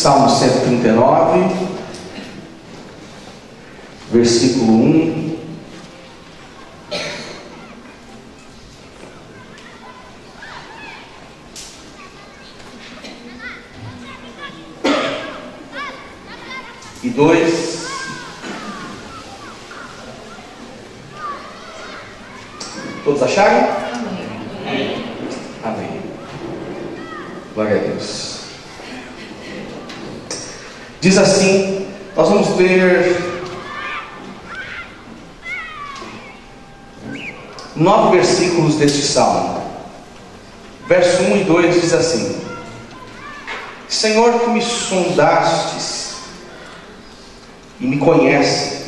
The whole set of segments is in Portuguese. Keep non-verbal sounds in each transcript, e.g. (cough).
Salmo 139, versículo 1. E dois. Acharam? Amém. Glória a Deus. Diz assim, nós vamos ler nove versículos deste salmo. Verso 1 e 2 diz assim: Senhor, tu me sondastes e me conheces.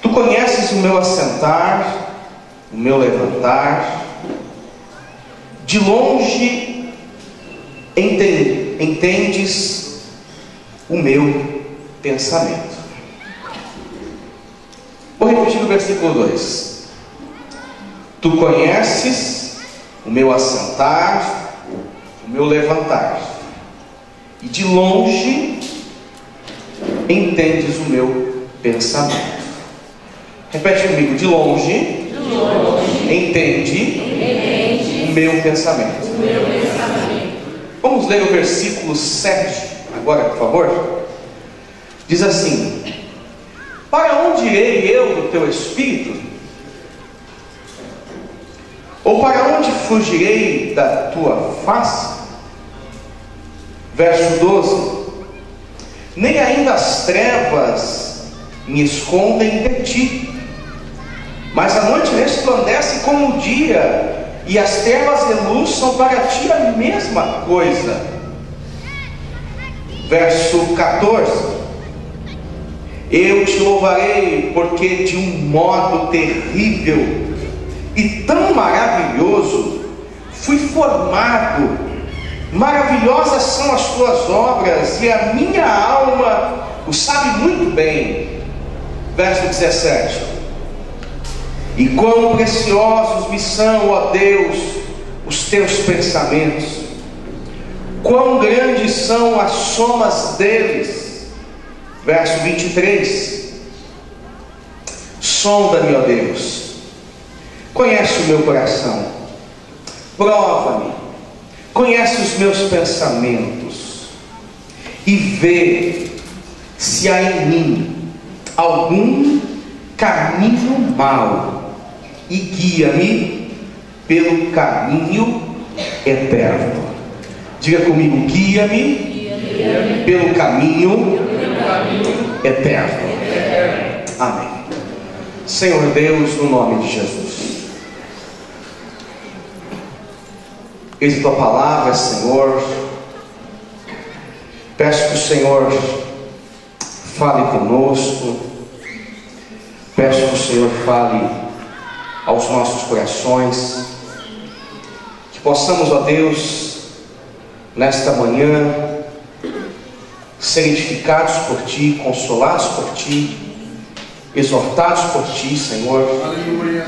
Tu conheces o meu assentar, o meu levantar. De longe enten- entendes o meu pensamento. Vou repetir o versículo 2. Tu conheces o meu assentar, o meu levantar, e de longe entendes o meu pensamento. Repete comigo, de longe, entende, o meu pensamento. Vamos ler o versículo 7 agora, por favor? Diz assim: Para onde irei eu do teu espírito? Ou para onde fugirei da tua face? Verso 12: Nem ainda as trevas me escondem de ti, mas a noite resplandece como o dia, e as trevas e luz são para ti a mesma coisa. Verso 14: Eu te louvarei, porque de um modo terrível e tão maravilhoso fui formado, maravilhosas são as tuas obras, e a minha alma o sabe muito bem. Verso 17: E quão preciosos me são, ó Deus, os teus pensamentos, quão grandes são as somas deles. Verso 23: Sonda-me, ó Deus, conhece o meu coração, prova-me, conhece os meus pensamentos, e vê se há em mim algum caminho mau, e guia-me pelo caminho eterno. Diga comigo, guia-me pelo caminho eterno. Amém. Senhor Deus, no nome de Jesus. Eis a tua palavra, Senhor. Peço que o Senhor fale conosco. Peço que o Senhor fale aos nossos corações. Que possamos, ó Deus, nesta manhã, ser edificados por Ti, consolados por Ti, exortados por Ti, Senhor. Aleluia.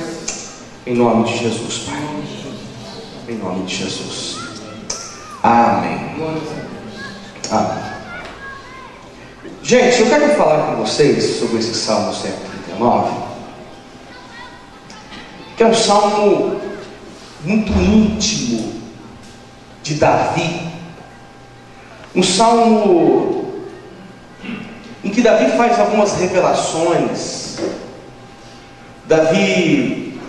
Em nome de Jesus, Pai. Em nome de Jesus. Amém. Amém. Gente, eu quero falar com vocês sobre esse Salmo 139, que é um salmo muito íntimo de Davi. Um salmo em que Davi faz algumas revelações. Davi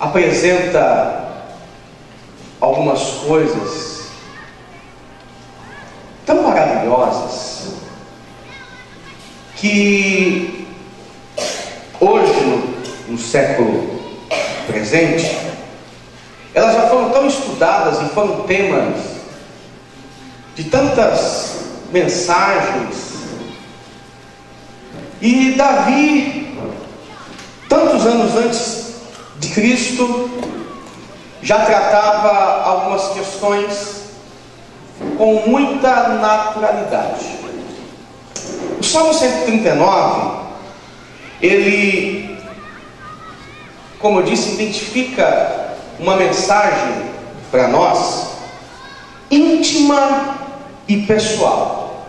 apresenta algumas coisas tão maravilhosas que hoje, no, século presente, elas já foram tão estudadas e foram temas de tantas mensagens. E Davi, tantos anos antes de Cristo, já tratava algumas questões com muita naturalidade. O Salmo 139, ele, como eu disse, identifica uma mensagem para nós íntima e pessoal.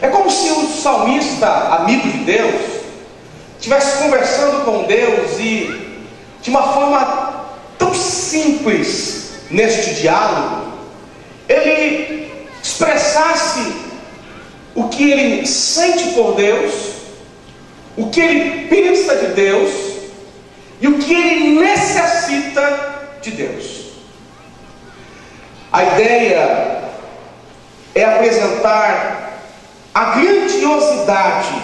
É como se o salmista, amigo de Deus, estivesse conversando com Deus e, de uma forma tão simples neste diálogo, ele expressasse o que ele sente por Deus, o que ele pensa de Deus e o que ele necessita de Deus. A ideia é apresentar a grandiosidade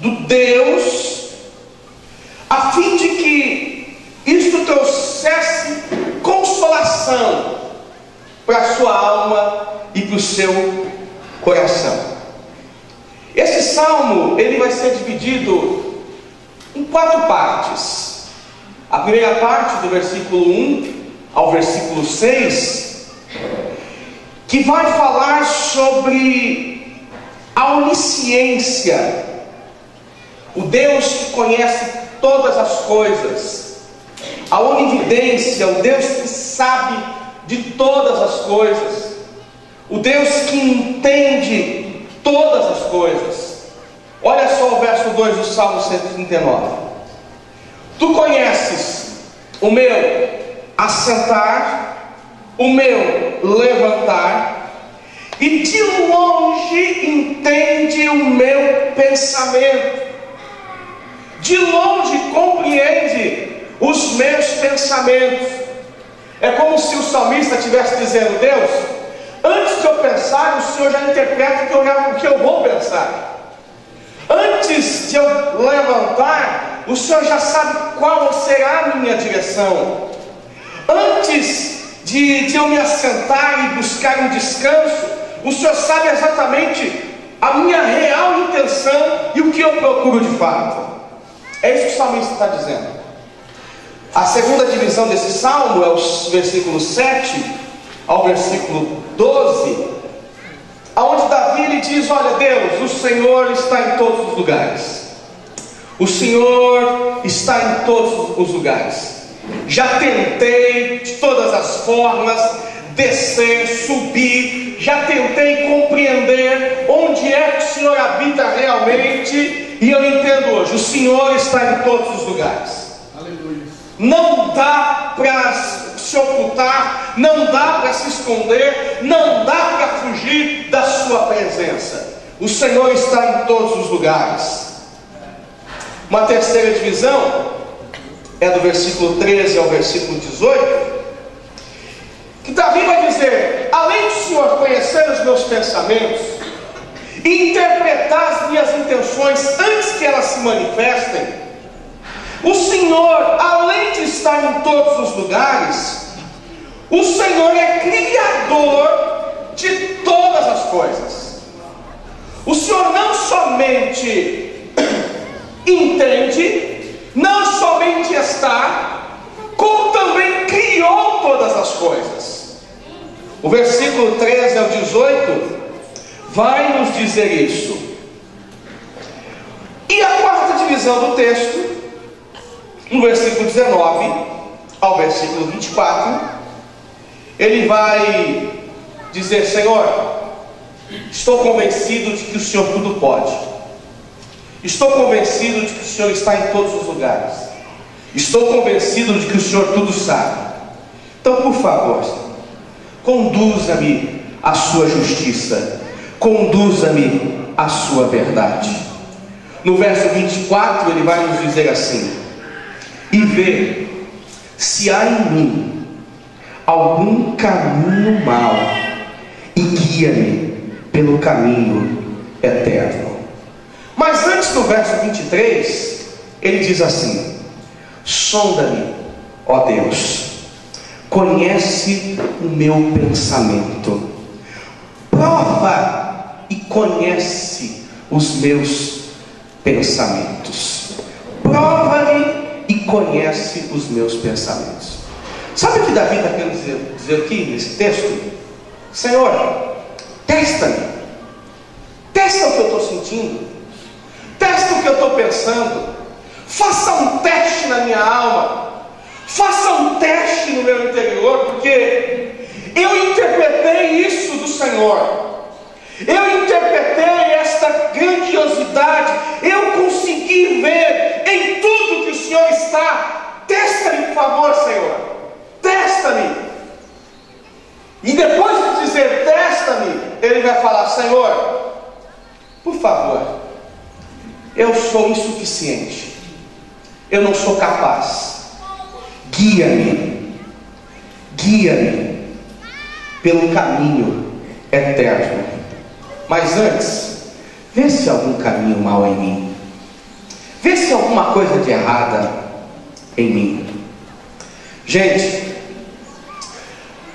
do Deus, a fim de que isto trouxesse consolação para a sua alma e para o seu coração. Esse salmo ele vai ser dividido em quatro partes. A primeira parte, do versículo 1 ao versículo 6, que vai falar sobre a onisciência, o Deus que conhece todas as coisas, a onividência, o Deus que sabe de todas as coisas, o Deus que entende todas as coisas. Olha só o verso 2 do Salmo 139. Tu conheces o meu assentar, o meu levantar, e de longe entende o meu pensamento, de longe compreende os meus pensamentos. É como se o salmista estivesse dizendo: Deus, antes de eu pensar, o Senhor já interpreta o que eu, vou pensar. Antes de eu levantar, o Senhor já sabe qual será a minha direção. Antes de, de eu me assentar e buscar um descanso, o Senhor sabe exatamente a minha real intenção e o que eu procuro de fato. É isso que o salmista está dizendo. A segunda divisão desse salmo é os versículos 7 ao versículo 12, aonde Davi ele diz: Olha, Deus, o Senhor está em todos os lugares. O Senhor está em todos os lugares. Já tentei de todas as formas descer, subir, já tentei compreender onde é que o Senhor habita realmente, e eu entendo hoje: o Senhor está em todos os lugares. Aleluia. Não dá para se ocultar, não dá para se esconder, não dá para fugir da sua presença. O Senhor está em todos os lugares. Uma terceira divisão é do versículo 13 ao versículo 18, que Davi vai dizer: além do Senhor conhecer os meus pensamentos interpretar as minhas intenções antes que elas se manifestem, o Senhor, além de estar em todos os lugares, o Senhor é criador de todas as coisas. O Senhor não somente (clears throat) entende, não somente está, como também criou todas as coisas. O versículo 13 ao 18 vai nos dizer isso. E a quarta divisão do texto, no versículo 19 ao versículo 24, ele vai dizer: Senhor, estou convencido de que o Senhor tudo pode, estou convencido de que o Senhor está em todos os lugares, estou convencido de que o Senhor tudo sabe. Então, por favor, conduza-me à sua justiça, conduza-me à sua verdade. No verso 24, ele vai nos dizer assim: E vê se há em mim algum caminho mau e guia-me pelo caminho eterno. Mas antes do verso 23, ele diz assim: Sonda-me, ó Deus, conhece o meu pensamento, prova e conhece os meus pensamentos, conhece os meus pensamentos. Sabe o que Davi está querendo dizer, dizer aqui nesse texto? Senhor, testa-me, Testa o que eu estou sentindo. Testa o que eu estou pensando. Faça um teste na minha alma. Faça um teste no meu interior, porque eu interpretei isso do Senhor. Eu interpretei esta grandiosidade. Eu consegui ver em tudo que o Senhor está. Testa-me, por favor, Senhor. Testa-me. E depois de dizer testa-me, ele vai falar: Senhor, por favor, eu sou insuficiente. Eu não sou capaz. Guia-me. Guia-me pelo caminho eterno. Mas antes, vê se algum caminho mal em mim. Vê se alguma coisa de errada em mim. Gente,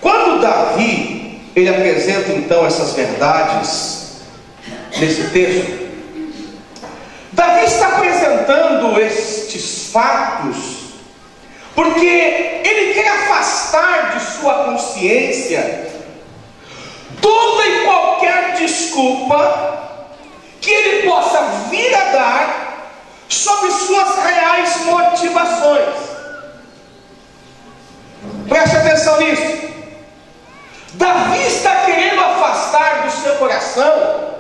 quando Davi ele apresenta então essas verdades nesse texto, Davi está apresentando estes fatos porque ele quer afastar de sua consciência toda e qualquer desculpa que ele possa vir a dar sobre suas reais motivações. Preste atenção nisso. Davi está querendo afastar do seu coração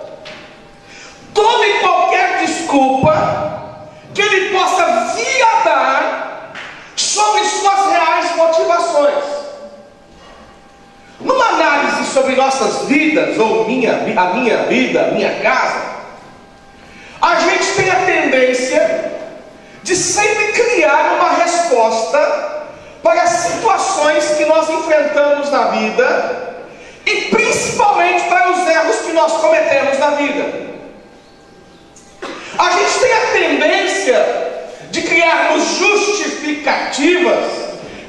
toda e qualquer desculpa que ele possa vir a dar sobre suas reais motivações. Numa análise sobre nossas vidas, ou minha, a minha vida, minha casa, a gente tem a tendência de sempre criar uma resposta para as situações que nós enfrentamos na vida e principalmente para os erros que nós cometemos na vida. A gente tem a tendência de criarmos justificativas,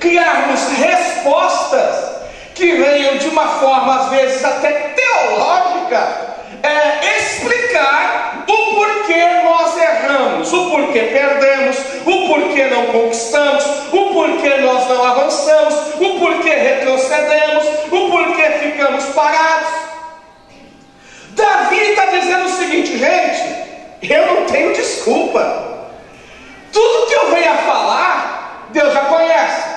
criarmos respostas que venham de uma forma, às vezes até teológica, é, explicar o porquê nós erramos, o porquê perdemos, o porquê não conquistamos, o porquê nós não avançamos, o porquê retrocedemos, o porquê ficamos parados. Davi está dizendo o seguinte, gente, eu não tenho desculpa. Tudo que eu venho a falar, Deus já conhece.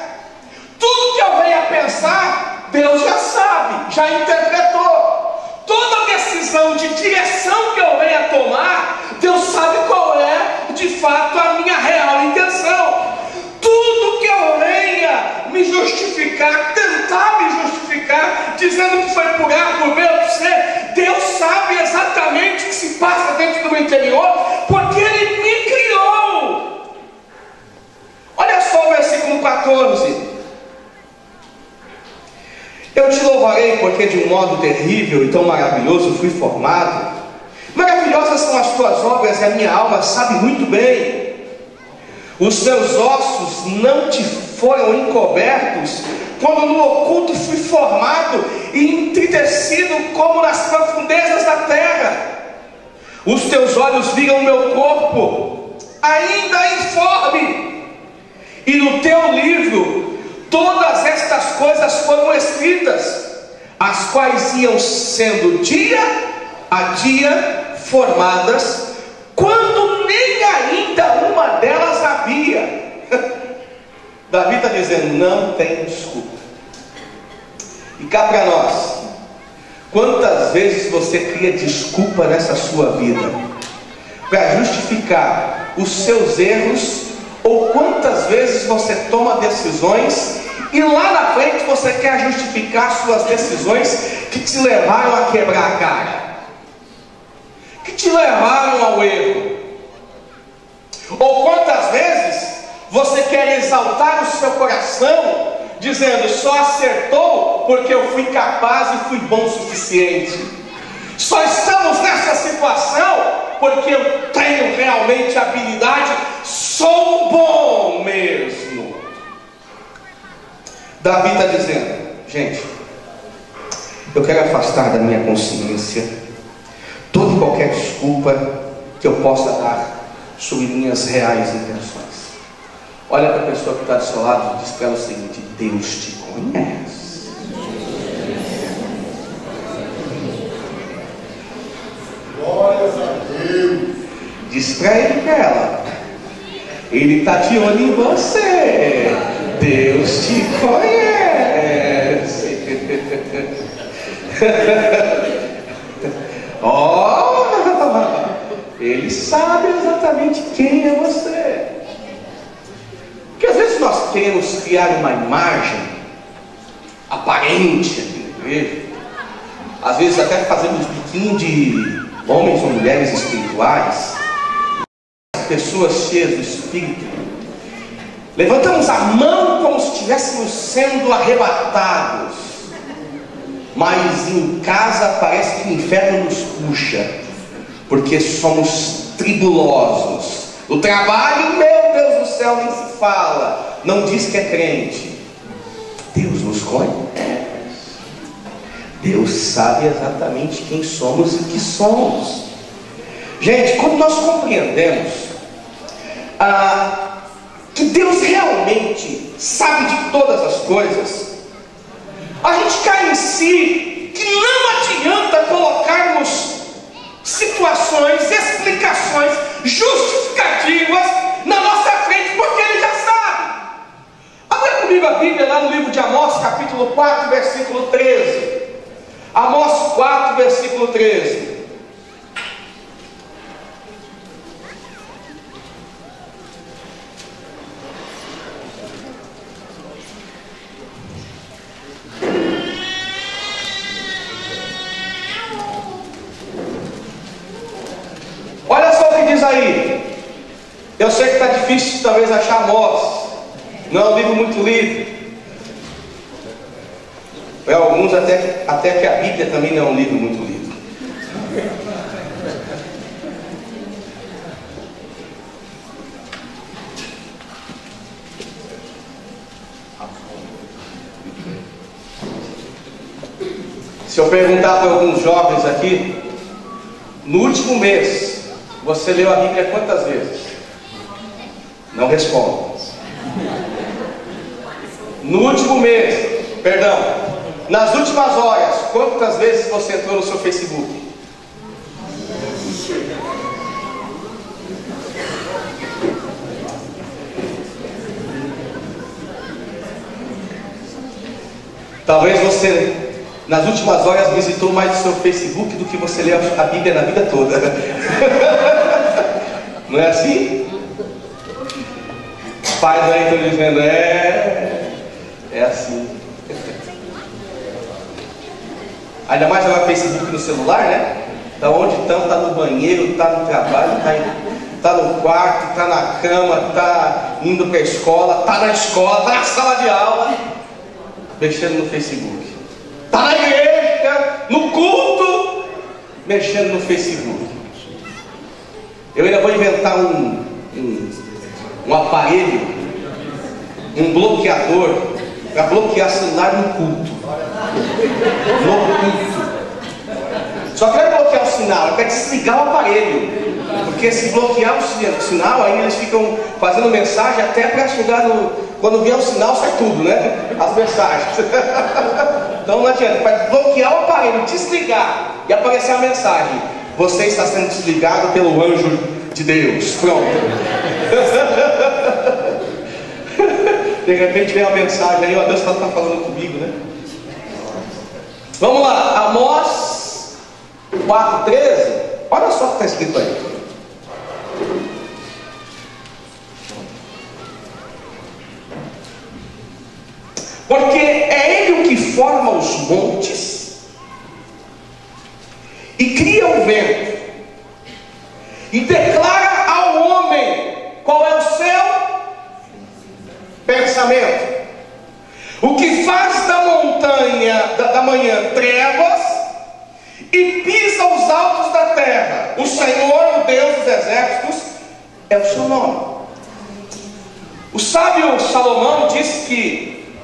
Tudo que eu venho a pensar, Deus já sabe, já interpretou. Toda decisão de direção que eu venha tomar, Deus sabe qual é de fato a minha real intenção. Tudo que eu venha me justificar, tentar me justificar, dizendo que foi por A, por B, por C, Deus sabe exatamente o que se passa dentro do meu interior, porque Ele me criou. Olha só o versículo 14. Eu te louvarei porque de um modo terrível e tão maravilhoso fui formado. Maravilhosas são as tuas obras e a minha alma sabe muito bem. Os teus ossos não te foram encobertos quando no oculto fui formado e entritecido como nas profundezas da terra. Os teus olhos viram o meu corpo, ainda informe, e no teu livro todas estas coisas foram escritas, as quais iam sendo dia a dia formadas, quando nem ainda uma delas havia. (laughs) Davi está dizendo: não tem desculpa. E cá para nós, quantas vezes você cria desculpa nessa sua vida para justificar os seus erros, ou quantas vezes você toma decisões e lá na frente você quer justificar suas decisões que te levaram a quebrar a cara, que te levaram ao erro, ou quantas vezes você quer exaltar o seu coração, dizendo só acertou porque eu fui capaz e fui bom o suficiente. Só estamos nessa situação porque eu tenho realmente habilidade, sou bom mesmo. Davi está dizendo, gente, eu quero afastar da minha consciência toda e qualquer desculpa que eu possa dar sobre minhas reais intenções. Olha para a pessoa que está do seu lado e diz para ela o seguinte: Deus te conhece. Glória Diz pra ele pra ela. Ele está de olho em você. Deus te conhece. (laughs) oh, ele sabe exatamente quem é você. Porque às vezes nós queremos criar uma imagem aparente aqui na igreja. Às vezes até fazemos biquinho de homens ou mulheres espirituais pessoas cheias do Espírito, levantamos a mão como se estivéssemos sendo arrebatados, mas em casa parece que o inferno nos puxa, porque somos tribulosos. O trabalho, meu Deus do céu, nem se fala, não diz que é crente. Deus nos conhece. Deus sabe exatamente quem somos e que somos. Gente, quando nós compreendemos ah, que Deus realmente sabe de todas as coisas, a gente cai em si que não adianta colocarmos situações, explicações, justificativas na nossa frente, porque Ele já sabe. Abra comigo a Bíblia lá no livro de Amós, capítulo 4, versículo 13. Amós 4, versículo 13. diz aí? Eu sei que está difícil talvez achar Amós. Não é um livro muito lido. Para alguns até, até que a Bíblia também não é um livro muito lido. Se eu perguntar para alguns jovens aqui, no último mês, você leu a Bíblia quantas vezes? Não responda. No último mês, perdão, nas últimas horas, quantas vezes você entrou no seu Facebook? Talvez você, nas últimas horas, visitou mais o seu Facebook do que você leu a Bíblia na vida toda. (laughs) Não é assim? Os pais aí estão dizendo, é, é assim. Ainda mais jogar Facebook no celular, né? Tá onde estão, tá no banheiro, tá no trabalho, tá, em, tá no quarto, tá na cama, tá indo para a escola, tá na escola, tá na sala de aula, mexendo no Facebook. Tá na igreja, no culto, mexendo no Facebook. Eu ainda vou inventar um, um, um aparelho, um bloqueador, para bloquear celular no culto. Culto. Só que não é bloquear o sinal, para desligar o aparelho. Porque se bloquear o sinal, aí eles ficam fazendo mensagem até para chegar no. Quando vier o sinal, sai tudo, né? As mensagens. (laughs) então não adianta, para bloquear o aparelho, desligar e aparecer a mensagem. Você está sendo desligado pelo anjo de Deus. Pronto. (laughs) De repente vem uma mensagem aí, ó, Deus está falando comigo, né? Vamos lá, Amós 4,13. Olha só o que está escrito aí. Porque é Ele o que forma os montes e cria o vento, e declara ao homem qual é o seu pensamento. O que faz da montanha da, da manhã trevas e pisa os altos da terra. O Senhor, o Deus dos exércitos, é o seu nome. O sábio Salomão disse que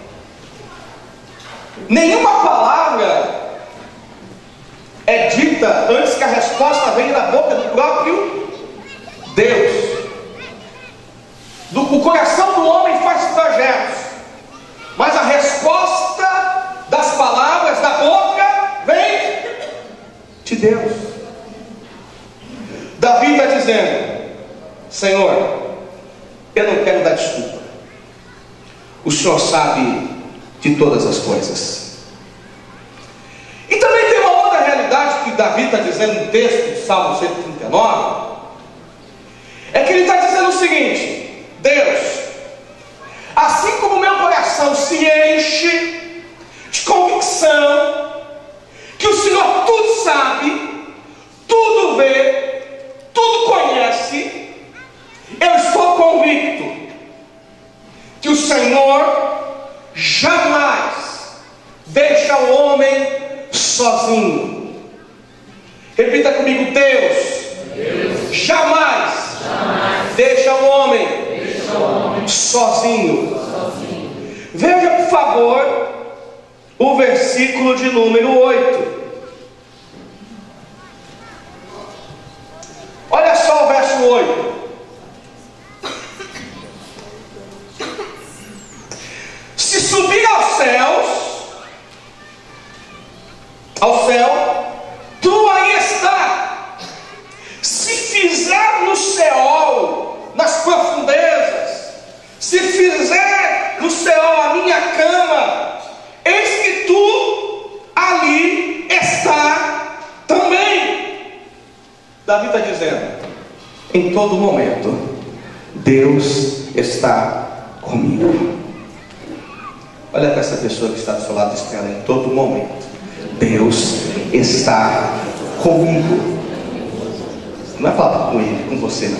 nenhuma palavra é dita antes que a resposta venha da boca do próprio Deus. Do, o coração do homem faz projetos, mas a resposta das palavras da boca vem de Deus. Davi está dizendo: Senhor, eu não quero dar desculpa. O Senhor sabe de todas as coisas. E também tem uma outra realidade que Davi está dizendo no texto Salmo 139. É que ele está dizendo o seguinte: Deus, assim como meu coração se enche de convicção que o Senhor tudo sabe, tudo vê, tudo conhece, eu estou convicto que o Senhor jamais deixa o homem sozinho. Repita comigo, Deus, jamais, deixa o homem, sozinho. Veja, por favor, o versículo de número 8. Olha só o verso 8. Se subir aos céus, ao céu, tu aí está. Se fizer no Seol, nas profundezas, se fizer no Seol a minha cama, eis que tu ali está também. Davi está dizendo: em todo momento, Deus está comigo. Olha para essa pessoa que está do seu lado e diz para ela em todo momento: Deus está comigo. Não é falar com ele, com você não.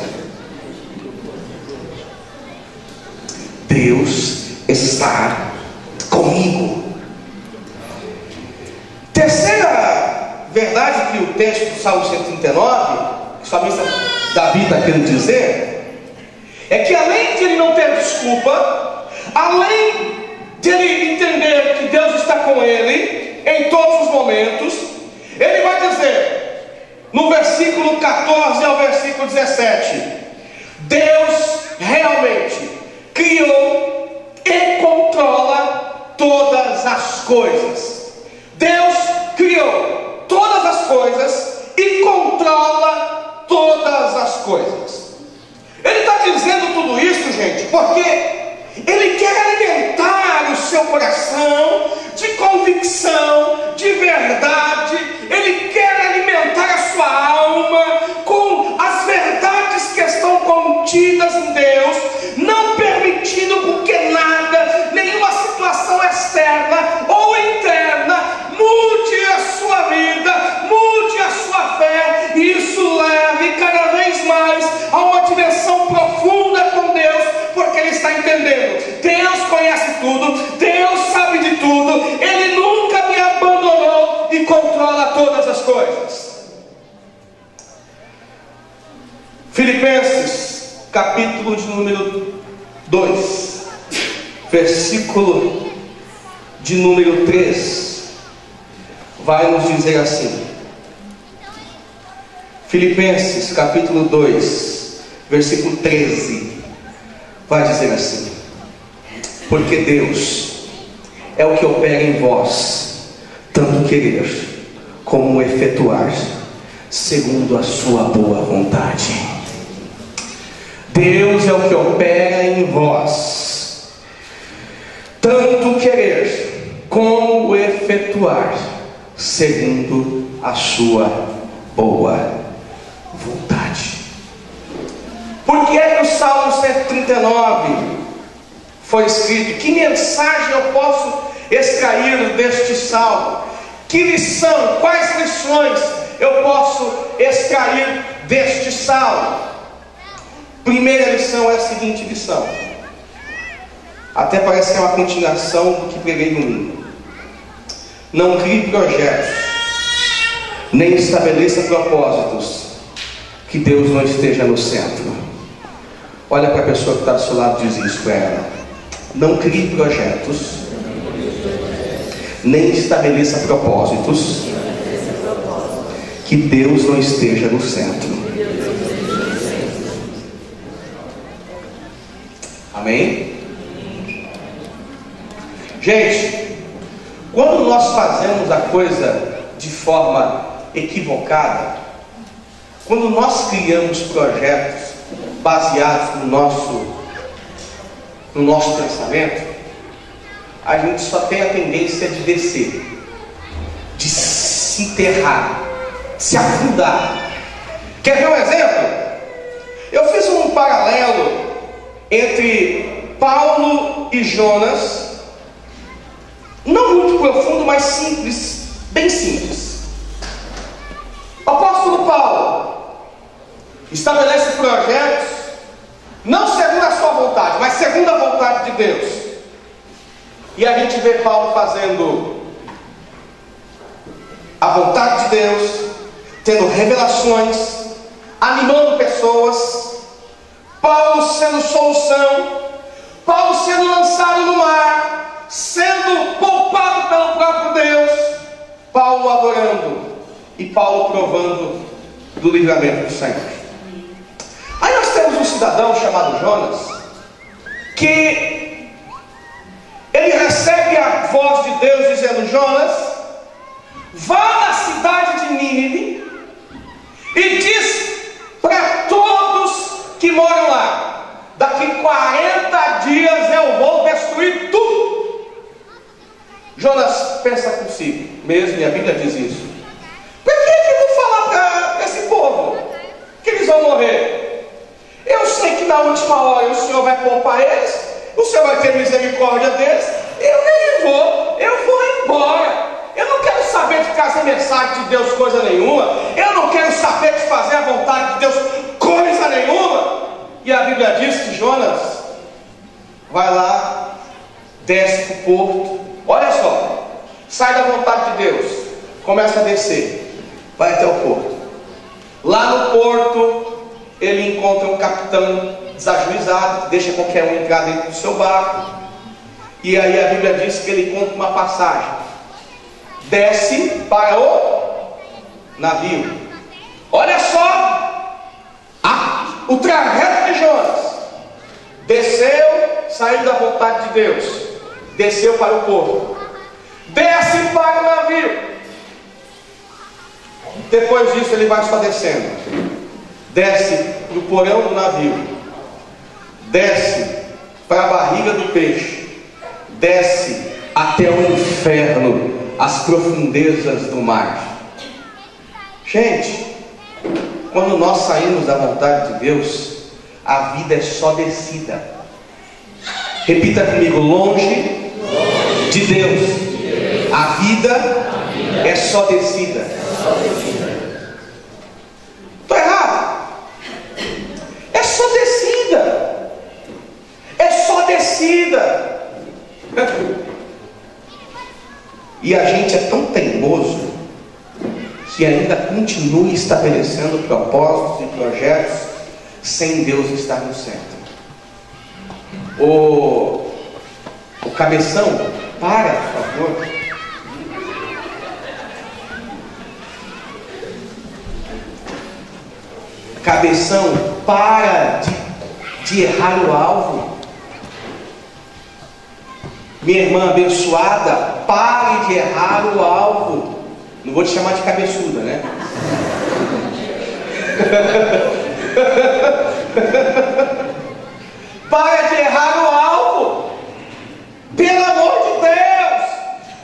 Deus está comigo. Terceira verdade que o texto do Salmo 139, que somente Davi está querendo dizer, é que além de ele não ter desculpa, além de ele entender que Deus está com ele em todos os momentos, ele vai dizer, no versículo 14 ao versículo 17: Deus realmente criou e controla todas as coisas. Deus criou todas as coisas e controla todas as coisas. Ele está dizendo tudo isso, gente, porque ele quer alimentar o seu coração de convicção, de verdade. Ele quer alimentar a sua alma com as verdades que estão contidas em Deus, não permitindo que nada, nenhuma situação externa ou interna mude a sua vida, mude a sua fé, e isso leve cada vez mais a uma dimensão profunda com Deus, porque ele está entendendo. Deus conhece tudo, Deus sabe de tudo, Ele nunca me abandonou e controla todas as coisas. Filipenses, capítulo de número 2, versículo de número 3, vai nos dizer assim. Filipenses, capítulo 2, versículo 13, vai dizer assim: Porque Deus é o que opera em vós, tanto querer como efetuar, segundo a sua boa vontade. Deus é o que opera em vós, tanto querer como efetuar, segundo a sua boa vontade. Por que é que o Salmo 139 foi escrito? Que mensagem eu posso extrair deste salmo? Que lição, quais lições eu posso extrair deste salmo? Primeira lição é a seguinte lição. Até parece que é uma continuação do que preguei domingo. Não crie projetos, nem estabeleça propósitos que Deus não esteja no centro. Olha para a pessoa que está do seu lado e diz isso para ela. Não crie projetos, nem estabeleça propósitos que Deus não esteja no centro. Amém? Gente, quando nós fazemos a coisa de forma equivocada, quando nós criamos projetos baseados no nosso, no nosso pensamento, a gente só tem a tendência de descer, de se enterrar, se afundar. Quer ver um exemplo? Eu fiz um paralelo entre Paulo e Jonas, não muito profundo, mas simples, bem simples. O apóstolo Paulo estabelece projetos, não segundo a sua vontade, mas segundo a vontade de Deus. E a gente vê Paulo fazendo a vontade de Deus, tendo revelações, animando pessoas, Paulo sendo solução, Paulo sendo lançado no mar, sendo poupado pelo próprio Deus, Paulo adorando e Paulo provando do livramento do Senhor. Temos um cidadão chamado Jonas, que ele recebe a voz de Deus dizendo: Jonas, vá na cidade de Nínive e diz para todos que moram lá: daqui 40 dias eu vou destruir tudo. Jonas pensa consigo, mesmo, e a Bíblia diz isso. Por que, que eu vou falar para esse povo que eles vão morrer? Eu sei que na última hora o Senhor vai poupar eles, o Senhor vai ter misericórdia deles, eu nem vou, eu vou embora. Eu não quero saber de trazer mensagem de Deus coisa nenhuma, eu não quero saber de fazer a vontade de Deus coisa nenhuma. E a Bíblia diz que Jonas vai lá, desce para o porto, olha só, sai da vontade de Deus, começa a descer, vai até o porto. Lá no porto, ele encontra um capitão desajuizado, deixa qualquer um entrar dentro do seu barco. E aí a Bíblia diz que ele encontra uma passagem. Desce para o navio. Olha só o trajeto de Jonas. Desceu, saiu da vontade de Deus. Desceu para o porto. Desce para o navio. Depois disso ele vai só descendo desce para o porão do navio, desce para a barriga do peixe, desce até o inferno, as profundezas do mar. Gente, quando nós saímos da vontade de Deus, a vida é só descida. Repita comigo: longe de Deus, a vida é só descida. Estou errado? É só descida. É só descida. E a gente é tão teimoso que ainda continua estabelecendo propósitos e projetos sem Deus estar no centro. O, o cabeção, para, por favor. Cabeção, para de, de errar o alvo. Minha irmã abençoada, pare de errar o alvo. Não vou te chamar de cabeçuda, né? (laughs) Para de errar o alvo. Pelo amor de Deus.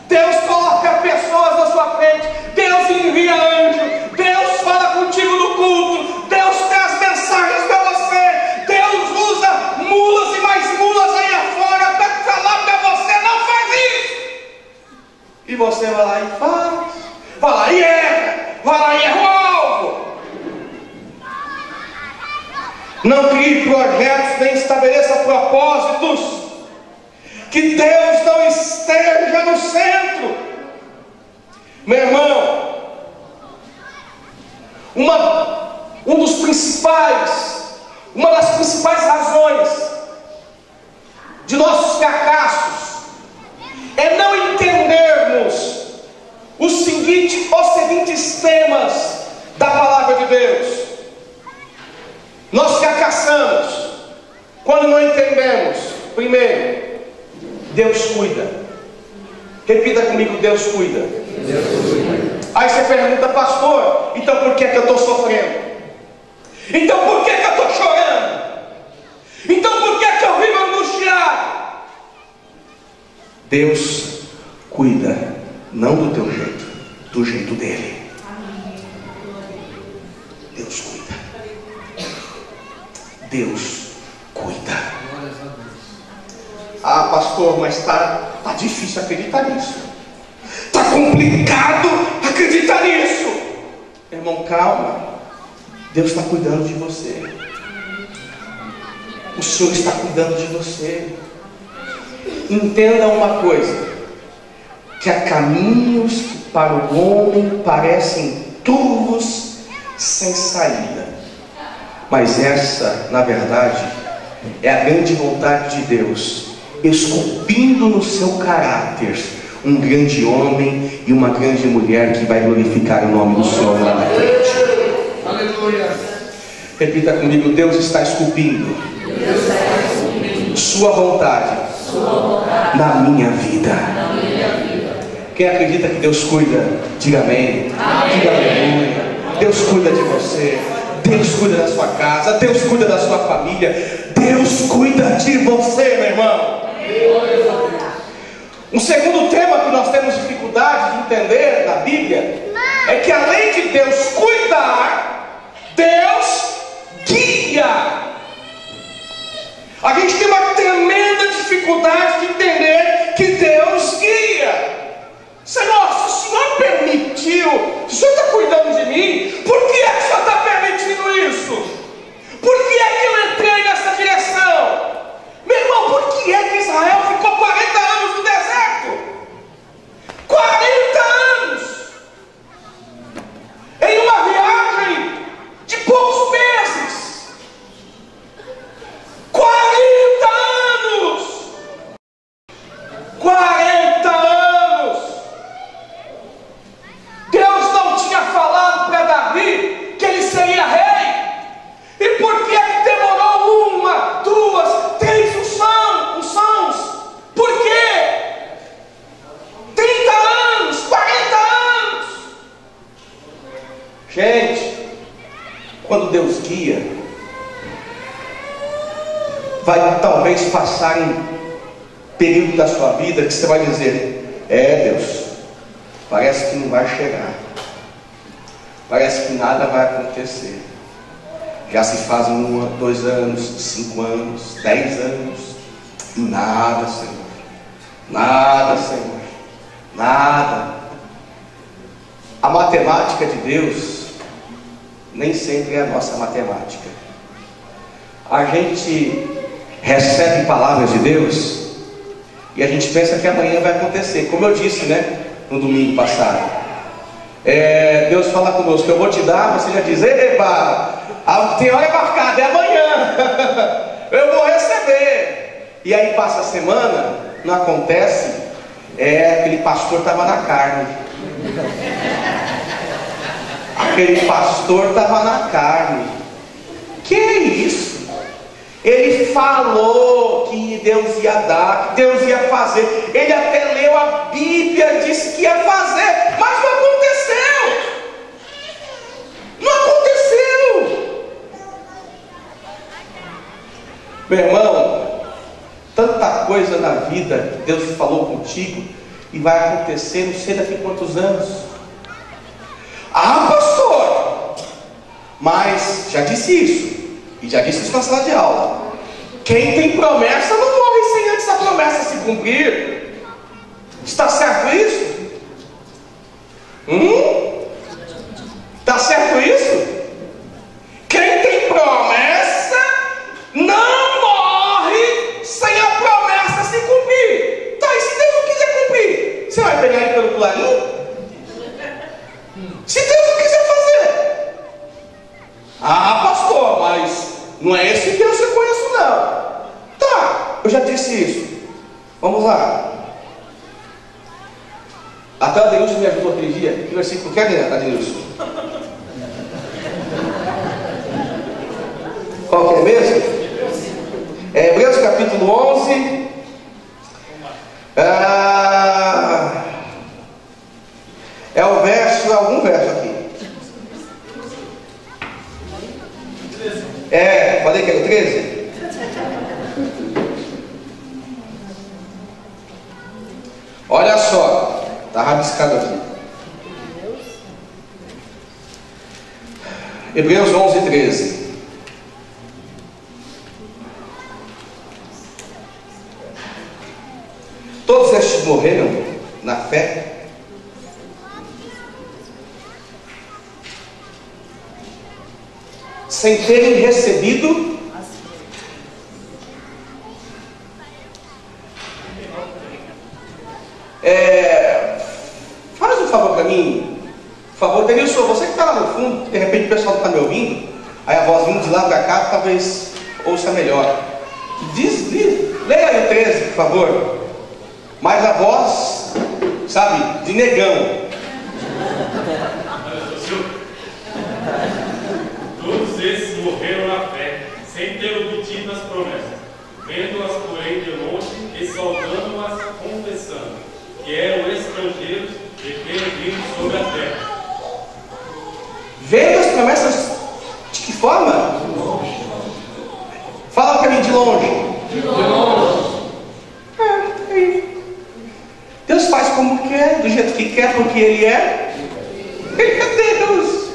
Deus coloca pessoas na sua frente. Deus envia anjo. Deus fala contigo no culto. Deus traz mensagens para você. Deus usa mulas e mais mulas aí afora para falar para você. Não faz isso. E você vai lá e faz. Vai lá e erra. Vai lá e erra o alvo. Não crie projetos nem estabeleça propósitos que Deus não esteja no centro. Meu irmão, uma, um dos principais, uma das principais razões de nossos fracassos é não entendermos os seguintes, os seguintes temas da palavra de Deus. Nós fracassamos quando não entendemos, primeiro, Deus cuida. Repita comigo: Deus cuida. Deus cuida. Aí você pergunta, pastor, então por que, que eu estou sofrendo? Então por que, que eu estou chorando? Então por que, é que eu vivo angustiado? Deus cuida, não do teu jeito, do jeito dele. Deus cuida. Deus cuida. Ah, pastor, mas está tá difícil acreditar nisso. Está complicado acreditar nisso. Irmão, calma. Deus está cuidando de você. O Senhor está cuidando de você. Entenda uma coisa: que há caminhos que para o homem parecem turvos sem saída. Mas essa, na verdade, é a grande vontade de Deus, esculpindo no seu caráter um grande homem e uma grande mulher que vai glorificar o nome do Senhor lá na frente. Aleluia. Repita comigo: Deus está esculpindo Sua vontade na minha vida. Quem acredita que Deus cuida, diga amém. Diga aleluia. Deus cuida de você. Deus cuida da sua casa. Deus cuida da sua família. Deus cuida de você, meu irmão. Um segundo tema que nós temos dificuldade de entender na Bíblia é que além de Deus cuidar, Deus guia. A gente tem uma tremenda dificuldade de entender que Deus guia. Senhor, se o Senhor permitiu, se o Senhor está cuidando de mim, por que é que o Senhor está permitindo isso? Por que é que eu entrei nessa direção? Meu irmão, por que é que Israel ficou 40 anos no deserto? 40 anos! Em uma viagem de poucos meses! 40 anos! 40 anos! Deus não tinha falado para Davi que ele seria rei. E por que é que demorou uma, duas, três unção, unções? Por quê? 30 anos, 40 anos. Gente, quando Deus guia, vai talvez passar um período da sua vida que você vai dizer: É Deus, parece que não vai chegar, parece que nada vai acontecer. Já se faz um, dois anos, cinco anos, dez anos, e nada, Senhor, nada, Senhor, nada. A matemática de Deus nem sempre é a nossa matemática. A gente recebe palavras de Deus e a gente pensa que amanhã vai acontecer, como eu disse, né, no domingo passado. É, Deus fala conosco, eu vou te dar, você já diz, eba, tem hora marcada, é amanhã, (laughs) eu vou receber. E aí passa a semana, não acontece, é aquele pastor estava na carne. Aquele pastor estava na carne. Que isso? Ele falou que Deus ia dar, que Deus ia fazer. Ele até leu a Bíblia, disse que ia fazer, mas não aconteceu. Não aconteceu. Meu irmão, tanta coisa na vida que Deus falou contigo e vai acontecer não sei daqui quantos anos. Ah, pastor! Mas já disse isso, e já disse isso na sala de aula. Quem tem promessa não morre sem antes a promessa se cumprir. Está certo isso? Hum? Está certo isso? Quem tem promessa não morre sem a promessa se cumprir. Tá, e se Deus não quiser cumprir, você vai pegar ele pelo colarinho? Se Deus não quiser fazer. Ah, pastor, mas não é esse Deus que eu conheço, não. Tá, eu já disse isso. Vamos lá. Até o Adenilson me ajudou aquele dia. Que versículo quer, Adenilson? Qual que é mesmo? É Hebreus capítulo 11. Ah, daquele 13? Olha só, tá rabiscado aqui. Hebreus 11, 13. Todos estes morreram na fé sem terem recebido favor. Mas a voz, sabe, de negão. Todos esses morreram na fé, sem ter obtido as promessas, vendo-as, porém, de longe e saudando-as, confessando que eram estrangeiros e peregrinos sobre a terra. Vendo as promessas de que forma? Fala para mim de longe. De longe. É, aí. Deus faz como quer, do jeito que quer, porque Ele é. Ele é Deus.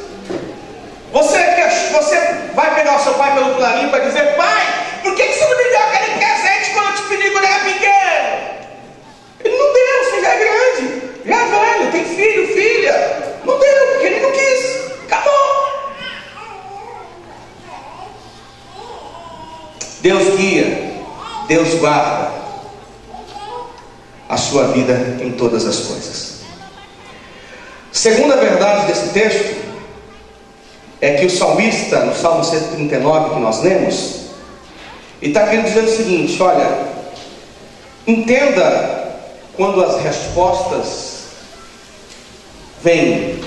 Você, quer, você vai pegar o seu pai pelo clarinho para dizer, pai, por que, que você não me deu aquele presente quando eu te pedi quando eu era pequeno? Ele não deu, você já é grande, já é velho, tem filho, filha. Não deu, porque ele não quis. Acabou. Deus guia, Deus guarda a sua vida em todas as coisas. Segunda verdade desse texto é que o salmista, no Salmo 139 que nós lemos, ele está querendo dizer o seguinte: olha, entenda quando as respostas vêm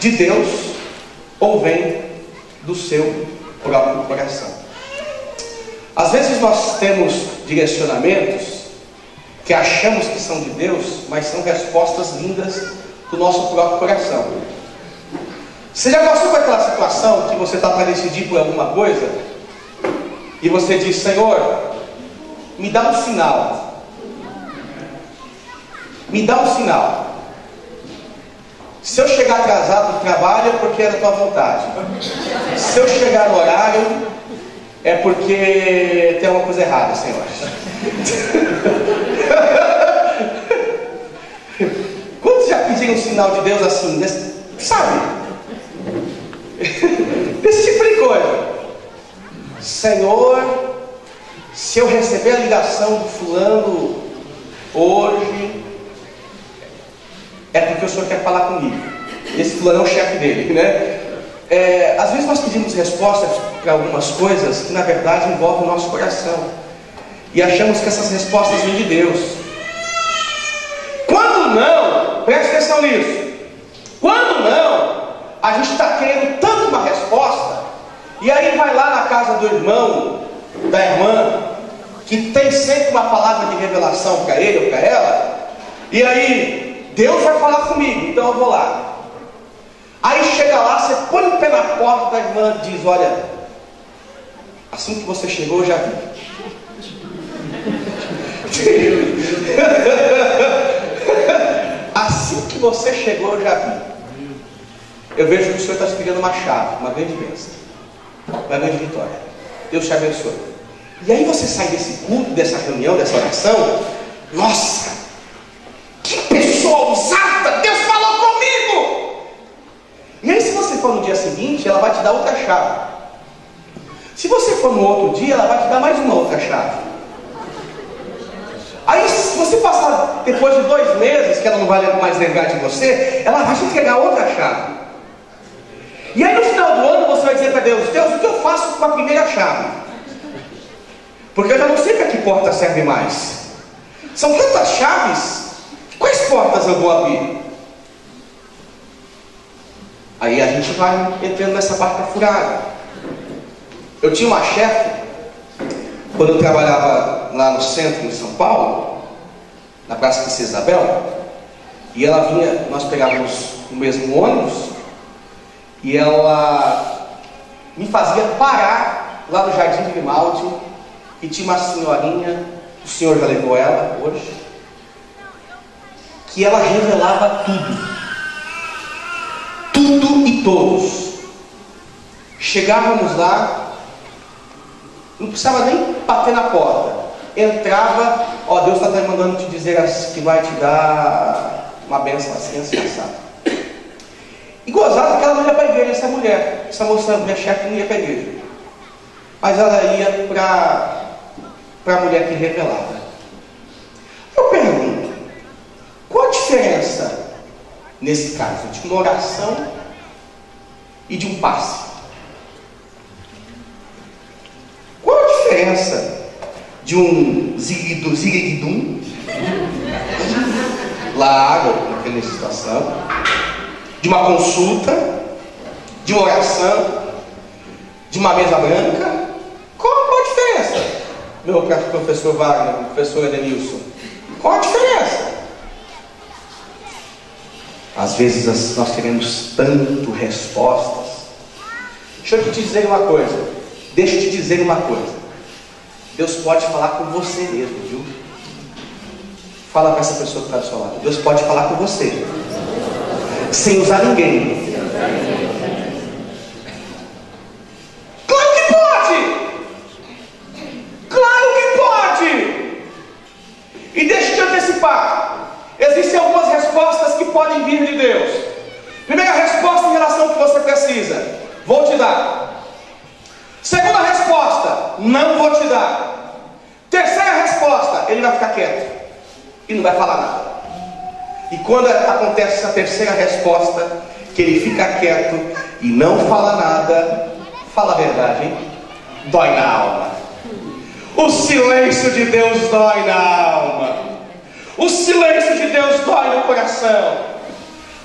de Deus ou vêm do seu próprio coração. Às vezes nós temos direcionamentos que achamos que são de Deus, mas são respostas vindas do nosso próprio coração. Você já passou por aquela situação que você está para decidir por alguma coisa e você diz, Senhor, me dá um sinal. Me dá um sinal. Se eu chegar atrasado do trabalho é porque é da tua vontade. Se eu chegar no horário é porque tem alguma coisa errada, Senhor. (laughs) Quantos já pediram um sinal de Deus assim, (laughs) desse, sabe? Esse tipo de coisa. Senhor, se eu receber a ligação do fulano hoje, é porque o Senhor quer falar comigo. Esse fulano é o chefe dele, né? É, às vezes nós pedimos respostas para algumas coisas que na verdade envolvem o nosso coração. E achamos que essas respostas vêm de Deus. Quando não, preste atenção nisso. Quando não, a gente está querendo tanto uma resposta, e aí vai lá na casa do irmão, da irmã, que tem sempre uma palavra de revelação para ele ou para ela, e aí Deus vai falar comigo, então eu vou lá. Aí chega lá, você põe o pé na porta da irmã e diz: Olha, assim que você chegou, eu já vi. (laughs) assim que você chegou, eu já vi. Eu vejo que o Senhor está escrevendo uma chave, uma grande bênção, uma grande vitória. Deus te abençoe. E aí você sai desse culto, dessa reunião, dessa oração, nossa, que pessoa ousada, Deus falou comigo. E aí se você for no dia seguinte, ela vai te dar outra chave. Se você for no outro dia, ela vai te dar mais uma outra chave. Aí, se você passar depois de dois meses, que ela não vai mais lembrar de você, ela vai te entregar outra chave. E aí, no final do ano, você vai dizer para Deus: Deus, o que eu faço com a primeira chave? Porque eu já não sei para que porta serve mais. São tantas chaves, quais portas eu vou abrir? Aí a gente vai entrando nessa barca furada. Eu tinha uma chefe, quando eu trabalhava lá no centro, em São Paulo, na Praça de Isabel, e ela vinha, nós pegávamos o mesmo ônibus, e ela me fazia parar lá no Jardim Grimaldi, e tinha uma senhorinha, o senhor já levou ela hoje, que ela revelava tudo. Tudo e todos. Chegávamos lá, não precisava nem bater na porta. Entrava, ó, Deus está mandando te dizer que vai te dar uma benção assim, assim, assado. E gozada que ela não ia para a igreja, essa mulher. Essa moça, minha chefe, não ia para a igreja. Mas ela ia para a mulher que revelava. Eu pergunto, qual a diferença, nesse caso, de uma oração e de um passe? Qual a diferença de um ziguidum, lá água, naquela situação, de uma consulta, de uma oração, de uma mesa branca? Meu professor Wagner, professor Edenilson, qual a diferença? Às vezes nós queremos tanto respostas. Deixa eu te dizer uma coisa. Deixa eu te dizer uma coisa. Deus pode falar com você mesmo, viu? Fala com essa pessoa que está do seu lado. Deus pode falar com você. Sem usar ninguém. Claro que pode! Claro que pode! E deixa eu te antecipar. Existem algumas respostas que podem vir de Deus. Primeira resposta em relação ao que você precisa. Vou te dar. Segunda resposta, não vou te dar. Terceira resposta, ele vai ficar quieto e não vai falar nada. E quando acontece essa terceira resposta, que ele fica quieto e não fala nada, fala a verdade, hein? Dói na alma. O silêncio de Deus dói na alma. O silêncio de Deus dói no coração.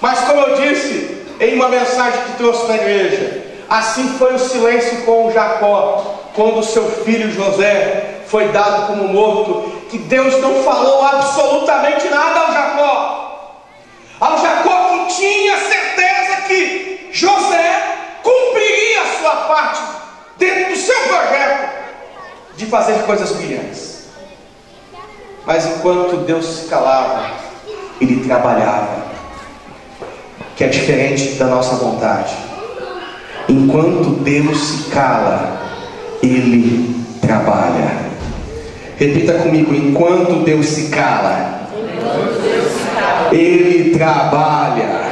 Mas como eu disse em uma mensagem que trouxe para a igreja, assim foi o silêncio com Jacó, quando seu filho José foi dado como morto, que Deus não falou absolutamente nada ao Jacó. Ao Jacó que tinha certeza que José cumpriria a sua parte dentro do seu projeto de fazer coisas brilhantes. Mas enquanto Deus se calava, ele trabalhava, que é diferente da nossa vontade. Enquanto Deus se cala, ele trabalha. Repita comigo: enquanto Deus se cala, Ele trabalha.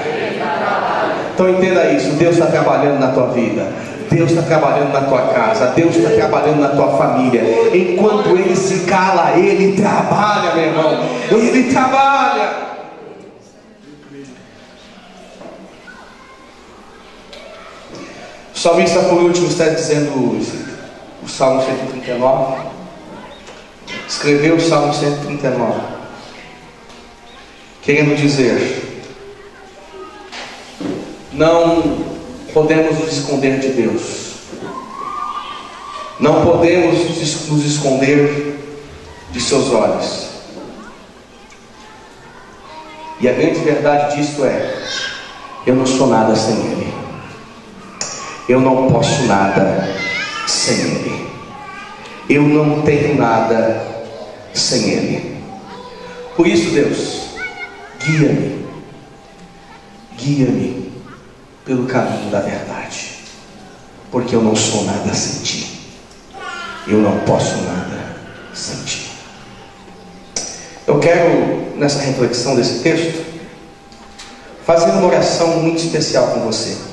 Então entenda isso: Deus está trabalhando na tua vida. Deus está trabalhando na tua casa, Deus está trabalhando na tua família. Enquanto Ele se cala, Ele trabalha, meu irmão. Ele trabalha. O salmista, por último, está dizendo o Salmo 139. Escreveu o Salmo 139, querendo dizer: não podemos nos esconder de Deus, não podemos nos esconder de seus olhos. E a grande verdade disto é: eu não sou nada sem Ele, eu não posso nada sem Ele, eu não tenho nada sem Ele. Por isso, Deus, guia-me, guia-me pelo caminho da verdade, porque eu não sou nada sem Ti, eu não posso nada sem Ti. Eu quero, nessa reflexão desse texto, fazer uma oração muito especial com você.